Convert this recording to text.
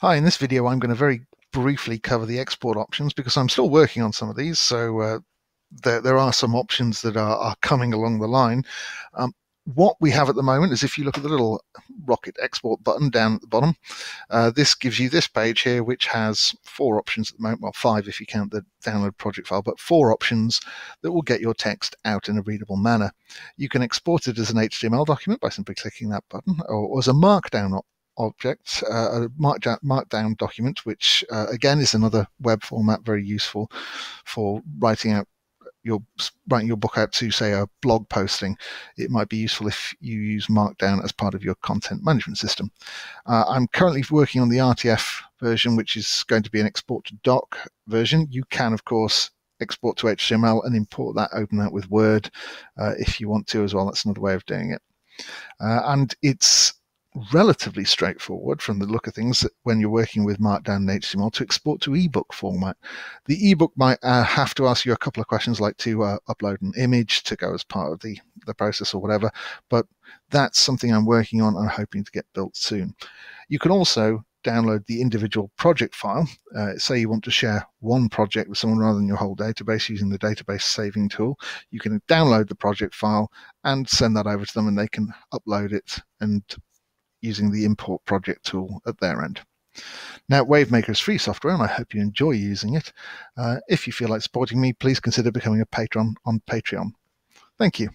Hi, in this video I'm going to very briefly cover the export options because I'm still working on some of these, so uh, there, there are some options that are, are coming along the line. Um, what we have at the moment is if you look at the little rocket export button down at the bottom, uh, this gives you this page here, which has four options at the moment, well, five if you count the download project file, but four options that will get your text out in a readable manner. You can export it as an HTML document by simply clicking that button, or as a markdown object, uh, a markdown, markdown document, which uh, again is another web format very useful for writing out your writing your book out to say a blog posting. It might be useful if you use Markdown as part of your content management system. Uh, I'm currently working on the RTF version, which is going to be an export to doc version. You can, of course, export to HTML and import that, open that with Word uh, if you want to as well. That's another way of doing it. Uh, and it's relatively straightforward from the look of things when you're working with Markdown and HTML to export to ebook format. The ebook might uh, have to ask you a couple of questions like to uh, upload an image to go as part of the, the process or whatever, but that's something I'm working on and hoping to get built soon. You can also download the individual project file. Uh, say you want to share one project with someone rather than your whole database using the database saving tool. You can download the project file and send that over to them and they can upload it and using the import project tool at their end. Now, WaveMaker is free software, and I hope you enjoy using it. Uh, if you feel like supporting me, please consider becoming a patron on Patreon. Thank you.